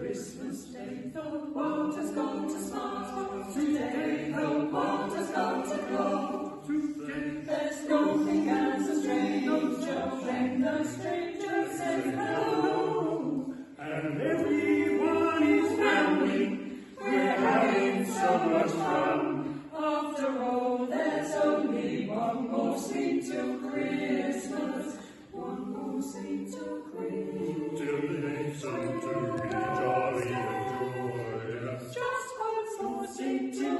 Christmas Day, the world has gone to smart. Today, the world has gone to glow. Today, there's nothing as a stranger when the stranger says hello. And everyone is happy, we're having so much fun. After all, there's only one more sleep till Christmas. One more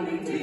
running